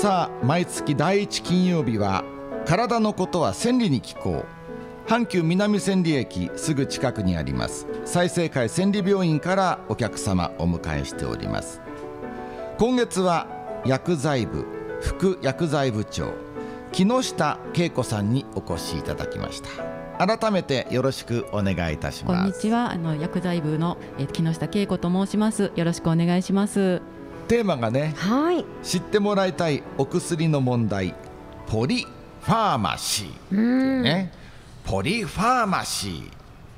さあ毎月第一金曜日は体のことは千里に聞こう。阪急南千里駅すぐ近くにあります。再生会千里病院からお客様お迎えしております。今月は薬剤部副薬剤部長木下恵子さんにお越しいただきました。改めてよろしくお願いいたします。こんにちは。あの薬剤部のえ木下恵子と申します。よろしくお願いします。テーマがねはい。知ってもらいたいお薬の問題ポリファーマシーうん。ね、ポリファーマシー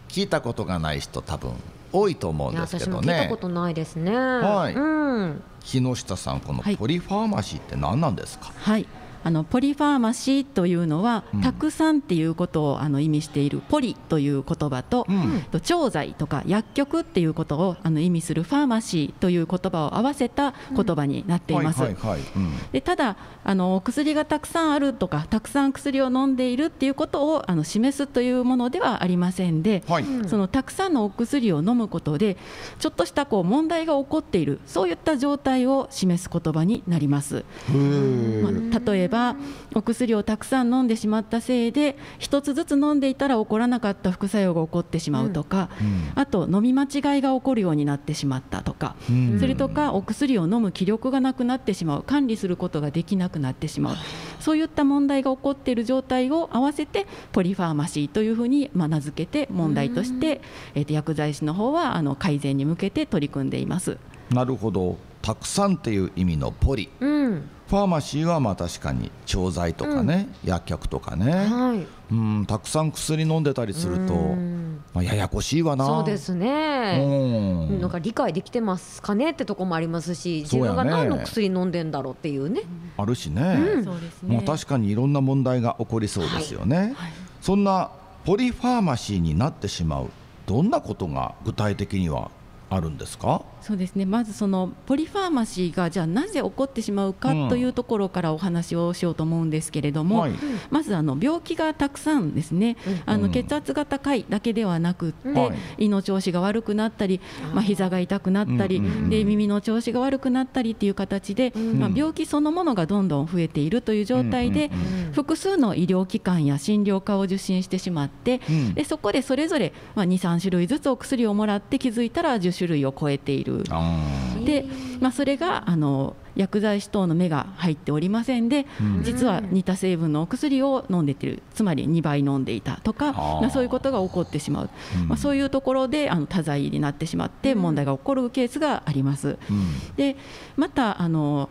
聞いたことがない人多分多いと思うんですけ私も聞いたどねことないですね。はいうん。木下さんこのはいポリファーマシーって何なんですか、はいあのポリファーマシーというのは、うん。たくさんっていうことをあの意味しているポリという言葉と、うん。と調剤とか薬局っていうことをあの意味するファーマシーという言葉を合わせた言葉になっています。はいはいはい、うん。でただあのお薬がたくさんあるとかたくさん薬を飲んでいるっていうことをあの示すというものではありませんで、はい、そのたくさんのお薬を飲むことでちょっとしたこう問題が起こっているそういった状態を示す言葉になります。まあ、例えばお薬をたくさん飲んでしまったせいで一つずつ飲んでいたら起こらなかった副作用が起こってしまうとか、うん。あと飲み間違いが起こるようになってしまったとか、うん。それとかお薬を飲む気力がなくなってしまう管理することができなくなってしまう。そういった問題が起こっている状態を合わせてポリファーマシーというふうにまあ名付けて問題として、えーと薬剤師の方はあの改善に向けて取り組んでいます。なるほど。たくさんっていう意味のポリ。うん。ファーマシーはまあ確かに調剤とかね、薬局とかね、はい。うん、たくさん薬飲んでたりすると、うん。まあ、ややこしいわな。そうですうね。ん。なんか理解できてますかねってとこもありますし、ね。分が何の薬飲んでんだろうっていうね。あるしね、うん。そうですね。まあ、確かにいろんな問題が起こりそうですよね、はい。そんなポリファーマシーになってしまうどんなことが具体的にはあるんですか？そうですね。まずそのポリファーマシーがじゃあなぜ起こってしまうかうんというところからお話をしようと思うんですけれども、はい。まずあの病気がたくさんですね、あうん。の血圧が高いだけではなくって、はい。胃の調子が悪くなったり、まあ膝が痛くなったり、うんうんうん。で耳の調子が悪くなったりっていう形で、ん。まあ、病気そのものがどんどん増えているという状態で、うんうんうん。複数の医療機関や診療科を受診してしまって、うん。でそこでそれぞれ、まあ、23種類ずつお薬をもらって気づいたら10種類を超えている。あで、まあ、それがあの薬剤師等の目が入っておりませんで、うん。実は似た成分のお薬を飲んでいる。つまり2倍飲んでいたとかまあ、そういうことが起こってしまう、うん。まあ、そういうところであの多剤になってしまって問題が起こるケースがあります。でまたあの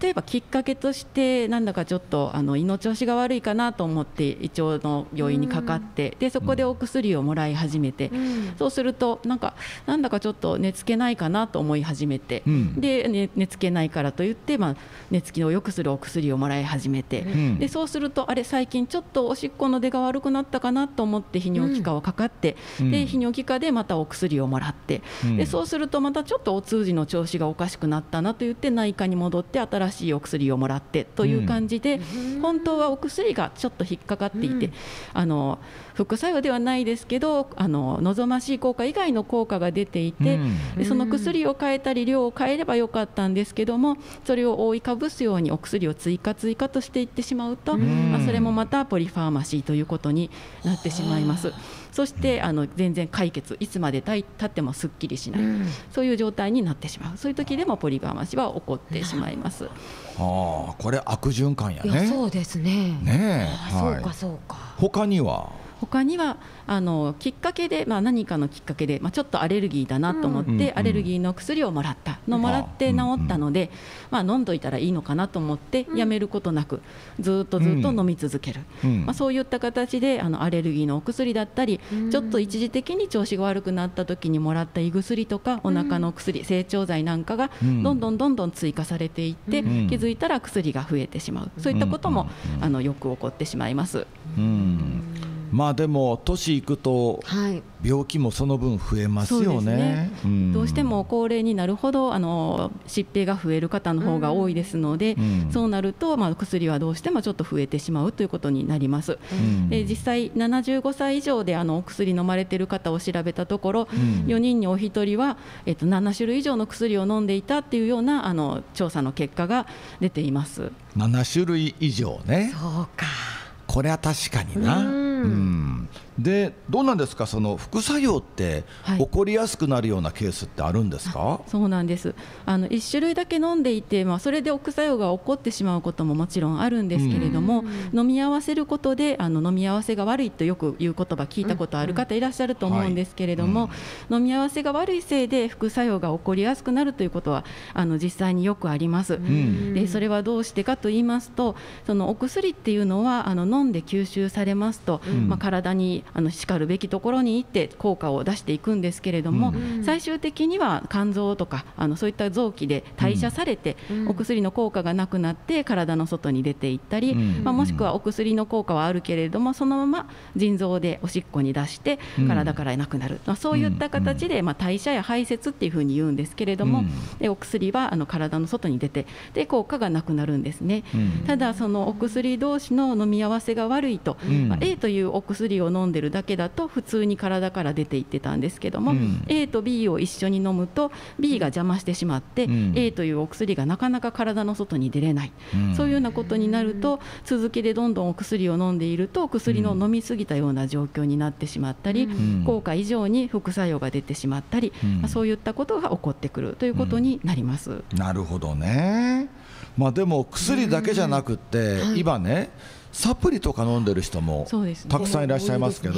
例えばきっかけとしてなんだかちょっとあの胃の調子が悪いかなと思って胃腸の病院にかかって、でそこでお薬をもらい始めて、うん。そうするとなんかなんだかちょっと寝つけないかなと思い始めて、うん。で、ね、寝つけないからといって、まあ、寝つきを良くするお薬をもらい始めて、うん。でそうするとあれ最近ちょっとおしっこの出が悪くなったかなと思って泌尿器科をかかって、うん。で泌尿器科でまたお薬をもらって、うん。でそうするとまたちょっとお通じの調子がおかしくなったなと言って内科に戻って新しいお薬をもらってという感じで、本当はお薬がちょっと引っかかっていて、うん。あの副作用ではないですけどあの望ましい効果以外の効果が出ていて、うん。でその薬を変えたり量を変えればよかったんですけどもそれを覆いかぶすようにお薬を追加追加としていってしまうと、ん。まあ、それもまたポリファーマシーということになってしまいます。そしてあの全然解決いつまでたってもすっきりしない、うんそういう状態になってしまうそういう時でもポリファーマシーは起こってしまいます。ああこれ悪循環やねそうですね。ねえあそうはいかそうか。他には？他にはあのきっかけで、まあ、何かのきっかけで、まあ、ちょっとアレルギーだなと思って、うんうんアレルギーの薬をもらった。のもらって治ったので、まあ、飲んどいたらいいのかなと思ってやめることなくずっとずっと飲み続ける、うん。まあ、そういった形であのアレルギーのお薬だったり、うん。ちょっと一時的に調子が悪くなった時にもらった胃薬とかお腹のお薬、成長剤なんかがうん。どんどんどんどん追加されていって、うん。気づいたら薬が増えてしまう。そういったことも、うん。あのよく起こってしまいます。うんまあでも年いくとはい。病気もその分増えますよそうですね。どうしても高齢になるほどあの疾病が増える方の方が多いですので、うん。そうなると、まあ、薬はどうしてもちょっと増えてしまうということになります。うん。で実際75歳以上であのお薬飲まれている方を調べたところ、ん。4人にお一人は、えっと、7種類以上の薬を飲んでいたっていうようなあの調査の結果が出ています。7種類以上ね。そうか。これは確かにな、うん。うん。でどうなんですか？その副作用ってはい。起こりやすくなるようなケースってあるんですか、そうなんです。あの1種類だけ飲んでいて、まあ、それで副作用が起こってしまうことももちろんあるんですけれども、飲み合わせることであの飲み合わせが悪いとよく言う言葉聞いたことある方いらっしゃると思うんですけれども、飲み合わせが悪いせいで副作用が起こりやすくなるということはあの実際によくあります。ん。でそれはどうしてかと言いますとそのお薬っていうのはあの飲んで吸収されますと、んまあ、体にあのしかるべきところに行って効果を出していくんですけれども、うん。最終的には肝臓とかあのそういった臓器で代謝されて、うん。お薬の効果がなくなって体の外に出ていったり、うん。まあ、もしくはお薬の効果はあるけれどもそのまま腎臓でおしっこに出してうん。体からなくなる、まあ、そういった形で、まあ、代謝や排泄っていうふうに言うんですけれども、うん。でお薬はあの体の外に出てで効果がなくなるんですね。うん。ただそのお薬同士の飲み合わせが悪いと、うん。まあ A というお薬を飲んでるだけだと普通に体から出ていってたんですけども、うん。A と B を一緒に飲むと B が邪魔してしまって、うん。A というお薬がなかなか体の外に出れない、うん。そういうようなことになると続きでどんどんお薬を飲んでいると薬の飲み過ぎたような状況になってしまったり、ん。効果以上に副作用が出てしまったり、うん。まあそういったことが起こってくるということになります。なるほどね。まあでも薬だけじゃなくって、今ねサプリとか飲んでる人もたくさんいらっしゃいますけど、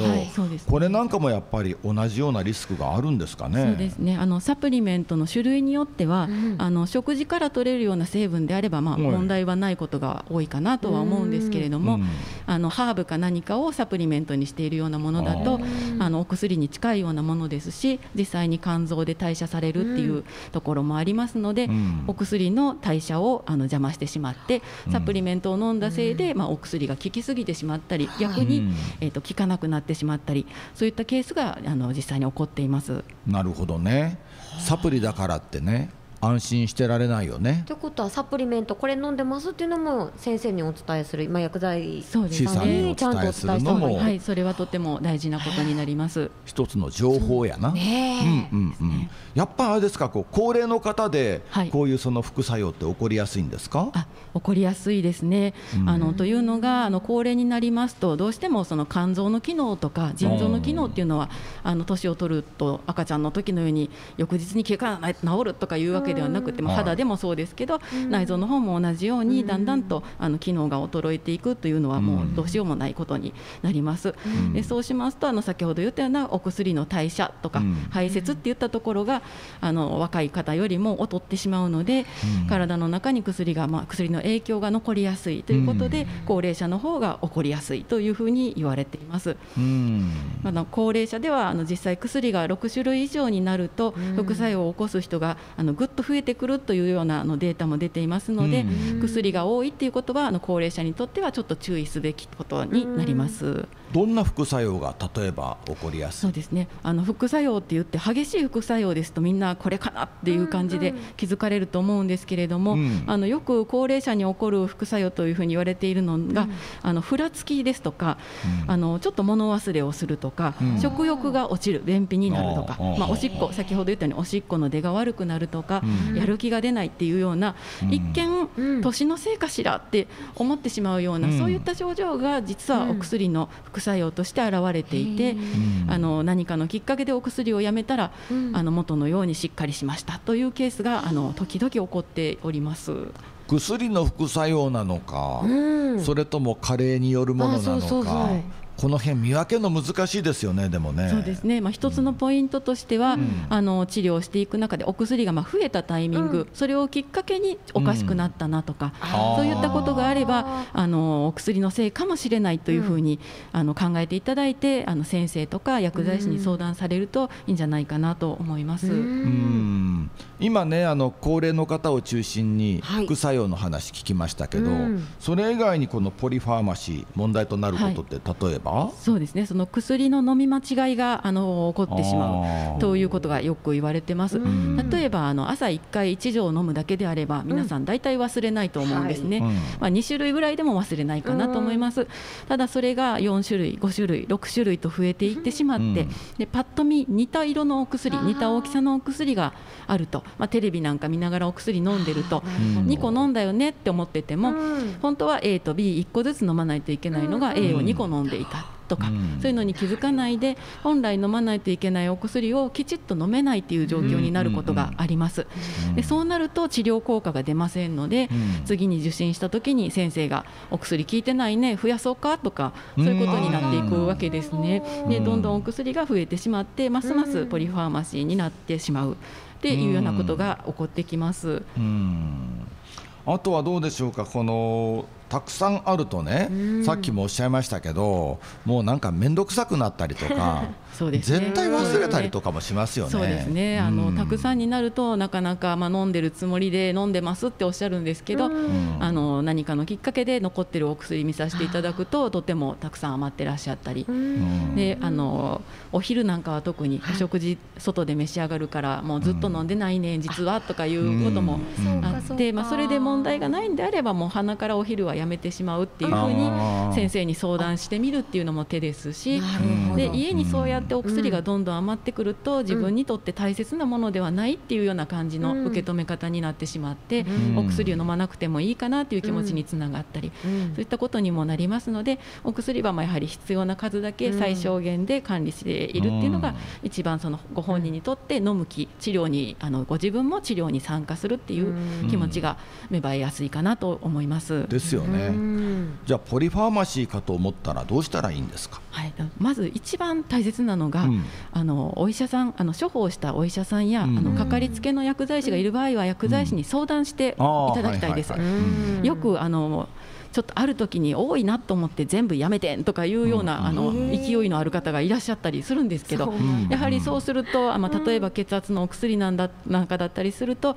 これなんかもやっぱり同じようなリスクがあるんですかね？そうですね。あのサプリメントの種類によっては、うん。あの食事から取れるような成分であれば、まあ、はい。問題はないことが多いかなとは思うんですけれども、うん。あのハーブか何かをサプリメントにしているようなものだとあのお薬に近いようなものですし実際に肝臓で代謝されるっていうところもありますので、うん。お薬の代謝をあの邪魔してしまってサプリメントを飲んだせいで、まあ、お薬が効きすぎてしまったり逆に、うんえー、と効かなくなってしまったりそういったケースがあの実際に起こっています。なるほどね。サプリだからってね安心してられないよね。ということはサプリメントこれ飲んでますっていうのも先生にお伝えする今薬剤。そうです。ねちゃんとお伝伝ええしたするのもはい、それはとても大事なことになります。一つの情報やな。ね。うんうんうん、やっぱあれですかこう高齢の方ではい。こういうその副作用って起こりやすいんですか、あ起こりやすいですね、うん。あのというのがあの高齢になりますとどうしてもその肝臓の機能とか腎臓の機能っていうのはあの年を取ると赤ちゃんの時のように翌日に毛が治るとかいうわけではなくて、まあ、はい肌でもそうですけど、内臓の方も同じようにだんだんとあの機能が衰えていくというのはもうどうしようもないことになります。ん。でそうしますとあの先ほど言ったようなお薬の代謝とかうん。排泄っていったところがあの若い方よりも劣ってしまうので、うん。体の中に薬が、まあ、薬の影響が残りやすいということで、高齢者の方が起こりやすいというふうに言われています。うん。まだ高齢者ではあの実際薬が6種類以上になるとうん。副作用を起こす人があのぐっと増えてくるというようなあのデータも出ていますので、うん。薬が多いっていうことはあの高齢者にとってはちょっと注意すべきことになります。どんな副作用が例えば起こりやすい？うそですね。あの副作用って言って激しい副作用ですとみんなこれかなっていう感じで気づかれると思うんですけれども、うん。あのよく高齢者に起こる副作用というふうに言われているのが、あのふらつきですとか、うん。あのちょっと物忘れをするとか、うん。食欲が落ちる便秘になるとかまあ、おしっこ先ほど言ったようにおしっこの出が悪くなるとか、うんやる気が出ないっていうような、うん。一見、うん。年のせいかしらって思ってしまうような、うん。そういった症状が実はお薬の副作用として現れていて、うん。あの何かのきっかけでお薬をやめたら、うん。あの元のようにしっかりしましたというケースがあの時々起こっております。薬の副作用なのか、うん。それとも加齢によるものなのかこの辺見分けるの難しいですよねでもね。そうですね、まあ、一つのポイントとしては、ん。あの治療していく中でお薬がまあ増えたタイミング、うん。それをきっかけにおかしくなったなとか、あー。そういったことがあればあのお薬のせいかもしれないというふうに、あの考えていただいてあの先生とか薬剤師に相談されるといいんじゃないかなと思います。うん。今ねあの高齢の方を中心にはい。副作用の話聞きましたけど、うん。それ以外にこのポリファーマシー問題となることって、例えば？ばそうですね。その薬の飲み間違いがあの起こってしまうということがよく言われてます。例えばあの朝1回1錠飲むだけであれば皆さん大体忘れないと思うんですね、うん。はいまあ、2種類ぐらいでも忘れないかなと思います、ただそれが4種類5種類6種類と増えていってしまって、うん。でパッと見似た色のお薬似た大きさのお薬があると、まあ、テレビなんか見ながらお薬飲んでるとうん。2個飲んだよねって思ってても、うん。本当は A と B1 個ずつ飲まないといけないのが A を2個飲んでいたとか、うん。そういうのに気づかないで本来飲まないといけないお薬をきちっと飲めないっていう状況になることがあります。でそうなると治療効果が出ませんので、うん。次に受診した時に先生がお薬効いてないね増やそうか？とかそういうことになっていくわけですね。でどんどんお薬が増えてしまってますますポリファーマシーになってしまうっていうようなことが起こってきます。うん。あとはどうでしょうかこのたくさんあるとね、さっきもおっしゃいましたけどもうなんか面倒くさくなったりとか そうですね。絶対忘れたりとかもしますよね。そうですね。あの、うんたくさんになるとなかなか、まあ、飲んでるつもりで飲んでますっておっしゃるんですけど、ん。あの何かのきっかけで残ってるお薬見させていただくととてもたくさん余ってらっしゃったり。うん。であのお昼なんかは特にお食事外で召し上がるからもうずっと飲んでないね実はとかいうこともうん。あって、まあ、それで問題がないんであればもう鼻からお昼はやめてしまうっていうふうに先生に相談してみるっていうのも手ですしで家にそうやってお薬がどんどん余ってくると自分にとって大切なものではないっていうような感じの受け止め方になってしまってうん。お薬を飲まなくてもいいかなっていう気持ちにつながったりうん。そういったことにもなりますのでお薬はまあやはり必要な数だけ最小限で管理しているっていうのがうん。一番そのご本人にとって飲む気治療にあのご自分も治療に参加するっていう気持ちが芽生えやすいかなと思います。ですよね。うんじゃあポリファーマシーかと思ったらどうしたらいいんですか？はい、まず一番大切なのが、うんあのお医者さんあの処方したお医者さんや、うんあのかかりつけの薬剤師がいる場合は薬剤師に相談していただきたいです。よくあのちょっとある時に多いなと思って全部やめてんとかいうような、うんあの勢いのある方がいらっしゃったりするんですけど、やはりそうすると、あまあ、例えば血圧のお薬なんだなんかだったりすると、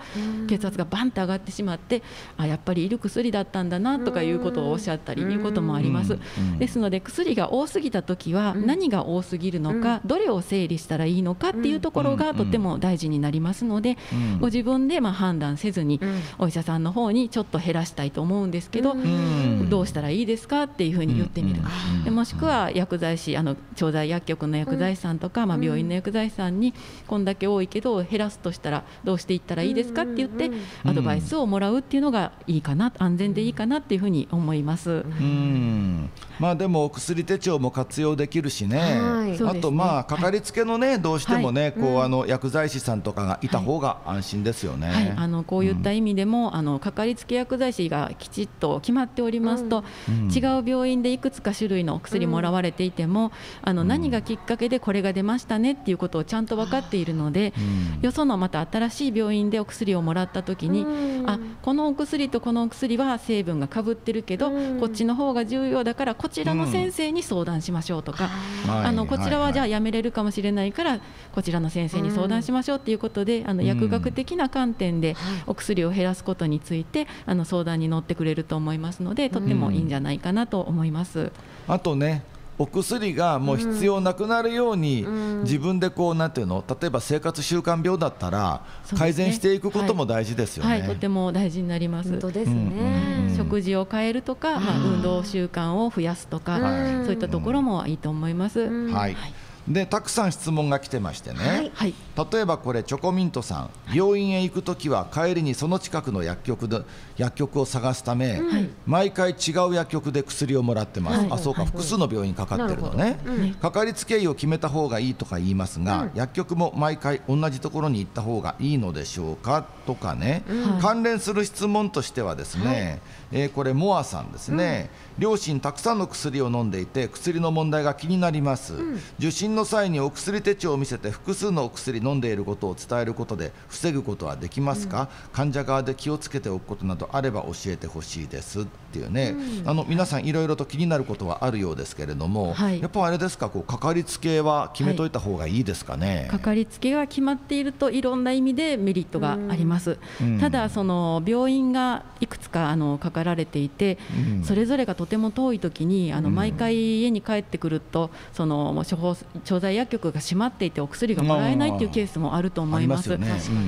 血圧がバンと上がってしまってあやっぱりいる薬だったんだなとかいうことをおっしゃったりいうこともあります。うんですので薬が多すぎた時はうん。何が多すぎるのか、どれを整理したらいいのかっていうところがとても大事になりますので、うん。ご自分でまあ判断せずに、うん。お医者さんの方にちょっと減らしたいと思うんですけど、うんどうしたらいいですかっていうふうに言ってみる、うんでもしくは薬剤師あの調剤薬局の薬剤師さんとか、まあ、病院の薬剤師さんにこんだけ多いけど減らすとしたらどうしていったらいいですかって言ってアドバイスをもらうっていうのがいいかな安全でいいかなっていうふうに思います。うん。まあでもお薬手帳も活用できるしね、はい。あとまあかかりつけのね、どうしてもね、い。こうあの薬剤師さんとかがいた方が安心ですよね。はい、あのこういった意味でも、あのかかりつけ薬剤師がきちっと決まっておりますと、うん。違う病院でいくつか種類のお薬もらわれていても、あの何がきっかけでこれが出ましたねっていうことをちゃんと分かっているので、うん。よそのまた新しい病院でお薬をもらった時に、うん。あこのお薬とこのお薬は成分がかぶってるけど、うん。こっちの方が重要だからこちらの先生に相談しましょうとか、はい。あのこちらはじゃあいやめれるかもしれないからこちらの先生に相談しましょうっていうことで、あのうん薬学的な観点でお薬を減らすことについてあの相談に乗ってくれると思いますのでとってもいいんじゃないかなと思います。あとねお薬がもう必要なくなるように、うん自分でこうなんていうの？例えば生活習慣病だったら改善していくことも大事ですよね。はい、とても大事になります。本当ですうんね。食事を変えるとか、まあ、運動習慣を増やすとか、はいそういったところもいいと思います。うんはい、でたくさん質問が来てましてね、はい。はい、例えばこれチョコミントさん。病院へ行くときは帰りにその近くの薬局で薬局を探すため、はい。毎回違う薬局で薬をもらってます、はい。あそうか。はい。複数の病院かかってるのね、うん。かかりつけ医を決めた方がいいとか言いますが、うん。薬局も毎回同じところに行った方がいいのでしょうか？とかね、はい。関連する質問としてはですね、えーこれモアさんですね、両親たくさんの薬を飲んでいて薬の問題が気になります、受診の際にお薬手帳を見せて複数のお薬飲んでいることを伝えることで防ぐことはできますか、患者側で気をつけておくことなどあれば教えてほしいですっていうね、あの皆さんいろいろと気になることはあるようですけれども、はい。やっぱあれですかこうかかりつけは決めといた方がいいですかね？かかりつけが決まっているといろんな意味でメリットがあります、うん。ただその病院がいくつかあのかかられていて、うん。それぞれがとても遠い時にあのうん。毎回家に帰ってくるとその処方調剤薬局が閉まっていてお薬がもらえないっていうケースもあると思います。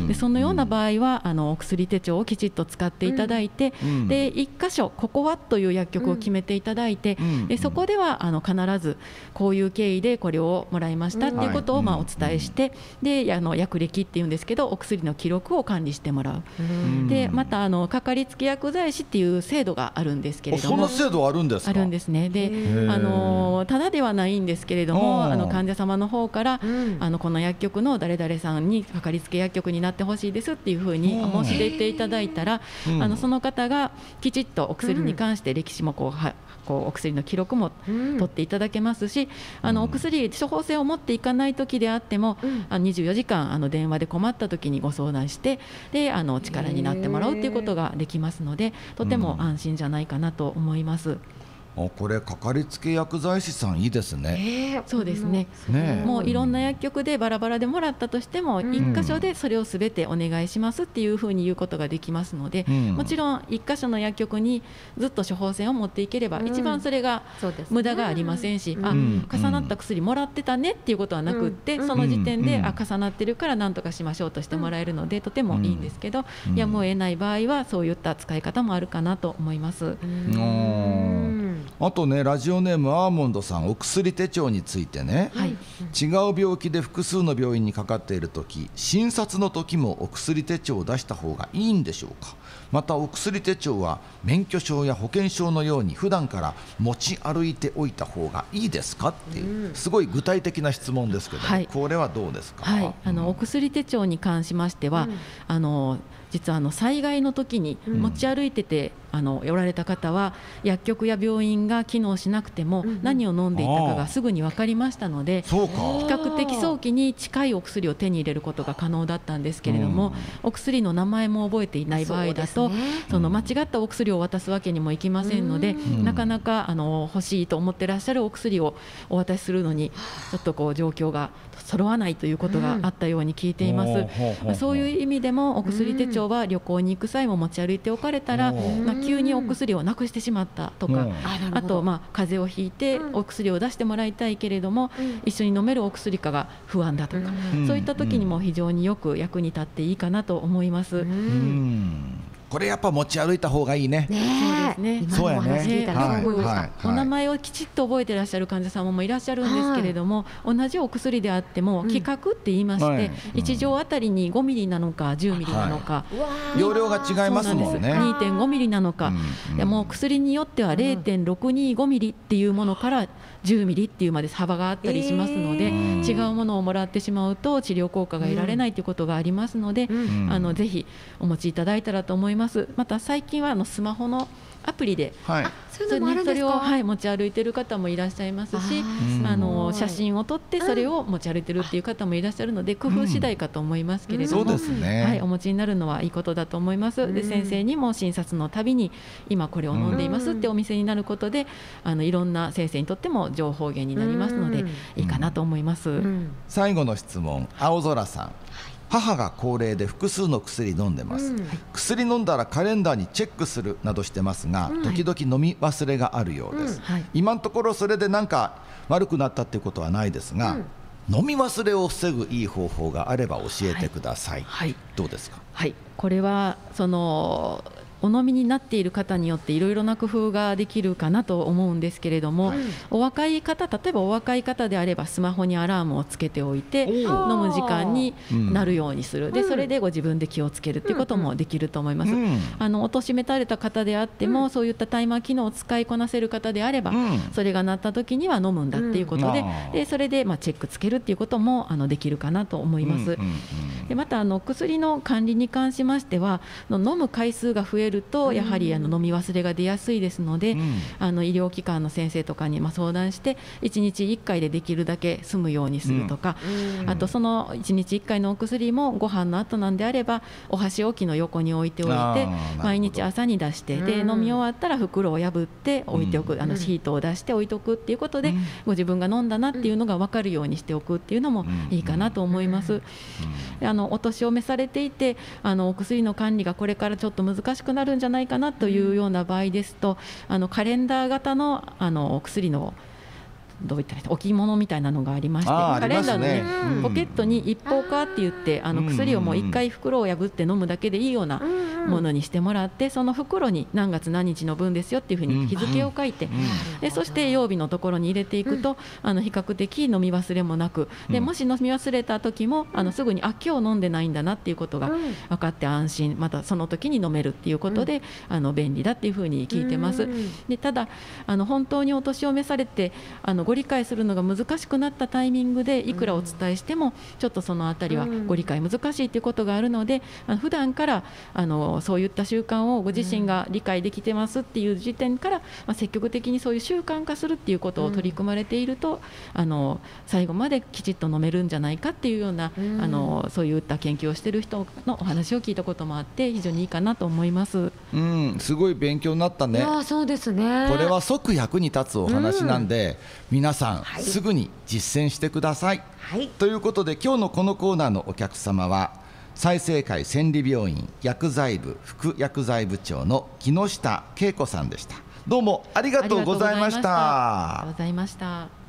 でそのような場合は、あのお薬手帳をきちっと使っていただいて、うん。で一箇所ここはという薬局を決めていただいて、うん。でそこではあの必ずこういう経緯でこれをもらいました。っていうことを、はい。まあ、お伝えして、であの薬歴っていうんですけどお薬の記録を管理してもらう。うん。でまたあのかかりつけ薬剤師っていう制度があるんですけれあそんどもな制度あるんですか？あるんですね。でー。あのただではないんですけれどもあの患者様の方から、うん。あのこの薬局の誰々さんにかかりつけ薬局になってほしいですっていうふうにうん。申し出ていただいたら、うん。あのその方がきちっとお薬に関して歴史もこうはこうお薬の記録もうん。取っていただけますし、あのお薬処方箋を持っていかない時であっても、うん。あの24時間あの電話で困った時にご相談してであの力になってもらうっていうことができますのでとても安心じゃないかなと思います。あこれかかりつけ薬剤師さんいいですね。えーそうですね。ねえ。もういろんな薬局でバラバラでもらったとしても、うん。一箇所でそれをすべてお願いしますっていうふうに言うことができますので、うん。もちろん一箇所の薬局にずっと処方箋を持っていければ、うん。一番それが無駄がありませんし、あうん。重なった薬もらってたねっていうことはなくって、うん。その時点で、うん。あ重なってるから何とかしましょうとしてもらえるので、とてもいいんですけど、うん。やむを得ない場合はそういった使い方もあるかなと思います。うんあとねラジオネームアーモンドさんお薬手帳についてね、はい。違う病気で複数の病院にかかっている時診察の時もお薬手帳を出した方がいいんでしょうか。またお薬手帳は免許証や保険証のように普段から持ち歩いておいた方がいいですかっていう、すごい具体的な質問ですけども、はい。これはどうですか、はい、あのお薬手帳に関しましては、うん。あの実はあの災害の時にうん。持ち歩いてて、あのおられた方は薬局や病院が機能しなくても、うんうん。何を飲んでいたかがすぐに分かりましたので。そうか。比較的早期に近いお薬を手に入れることが可能だったんですけれども、うん。お薬の名前も覚えていない場合だとそね。その間違ったお薬を渡すわけにもいきませんので、うん。なかなかあの欲しいと思ってらっしゃるお薬をお渡しするのにちょっとこう状況が揃わないということがあったように聞いています。まあそういう意味でもお薬手帳は旅行に行く際も持ち歩いておかれたら、うん。まあ、急にお薬をなくしてしまったとか、うん。あと、まあ、風邪をひいてうん。お薬を出してもらいたいけれども、うん。一緒に飲めるお薬かが不安だとか、うん。そういった時にも非常によく役に立っていいかなと思います。これやっぱ持ち歩いた方がいいね。ねそうですね。そうやね。はいお名前をきちっと覚えてらっしゃる患者様もいらっしゃるんですけれども、同じお薬であってもうん規格って言いまして、はいうん。1錠あたりに5ミリなのか10ミリなのか、容量が違いますもんね。2.5ミリなのか、うんうん。いやもう薬によっては0.625ミリっていうものから10ミリっていうまで幅があったりしますので、えー。違うものをもらってしまうと治療効果が得られないということがありますので、あのぜひお持ちいただいたらと思います。また最近はあのスマホのアプリではい。そういうのもあるんですか？それを、はい、持ち歩いてる方もいらっしゃいますしあの写真を撮ってそれを持ち歩いてるっていう方もいらっしゃるので工夫次第かと思いますけれども。はい、お持ちになるのはいいことだと思います。でうん。先生にも診察のたびに今これを飲んでいますってお店になることで、あのいろんな先生にとっても情報源になりますのでうん。いいかなと思います。うん。最後の質問青空さん母が高齢で複数の薬飲んでます、うん。薬飲んだらカレンダーにチェックするなどしてますが、うん。時々飲み忘れがあるようです、うん。はい。今のところそれでなんか悪くなったっていうことはないですが、飲み忘れを防ぐいい方法があれば教えてください、はい。どうですか？はい、これはそのお飲みになっている方によっていろいろな工夫ができるかなと思うんですけれども、お若い方例えばお若い方であればスマホにアラームをつけておいて飲おむ時間にうん。なるようにする、でうん。それでご自分で気をつけるっていうこともできると思います。うん。あのお年めたれた方であっても、そういったタイマー機能を使いこなせる方であれば、うん。それが鳴った時には飲むんだっていうことで,、でそれでまあチェックつけるっていうこともあのできるかなと思います。でまたあの薬の管理に関しましてはの飲む回数が増えれるとやはりあの飲み忘れが出やすいですので、うん。あの医療機関の先生とかにまあ相談して1日1回でできるだけ済むようにするとか、あとその1日1回のお薬もご飯の後なんであればお箸置きの横に置いておいて毎日朝に出してでうん。飲み終わったら袋を破って置いておく、あのシートを出して置いておくっていうことで、うん。ご自分が飲んだなっていうのが分かるようにしておくっていうのもいいかなと思います。であのお年を召されていてあのお薬の管理がこれからちょっと難しくなるんじゃないかなというような場合ですと、あのカレンダー型のあのお薬のどういった置物みたいなのがありましてカレンダーの、ねポケットに一方化って言ってあの薬をもう一回袋を破って飲むだけでいいようなものにしてもらってその袋に何月何日の分ですよっていうふうに日付を書いて、でそして曜日のところに入れていくと、あの比較的飲み忘れもなくでうん。もし飲み忘れた時もあのすぐにあ今日飲んでないんだなっていうことがうん。分かって安心またその時に飲めるっていうことで、あの便利だっていうふうに聞いてます。うん。でただあの本当にお年を召されてあのご理解するのが難しくなったタイミングでいくらお伝えしても、ちょっとそのあたりはうん。ご理解難しいということがあるので、あの普段からあのそういった習慣をご自身が理解できてますっていう時点から、まあ、積極的にそういう習慣化するっていうことを取り組まれていると、あの最後まできちっと飲めるんじゃないかっていうような、うん。あのそういった研究をしている人のお話を聞いたこともあって非常にいいかなと思います。うん、すごい勉強になったね。いやーそうですね。これは即役に立つお話なんで、皆さん、はい。すぐに実践してください。はい。ということで今日のこのコーナーのお客様は済生会千里病院薬剤部副薬剤部長の木下恵子さんでしたどうもありがとうございましたありがとうございました。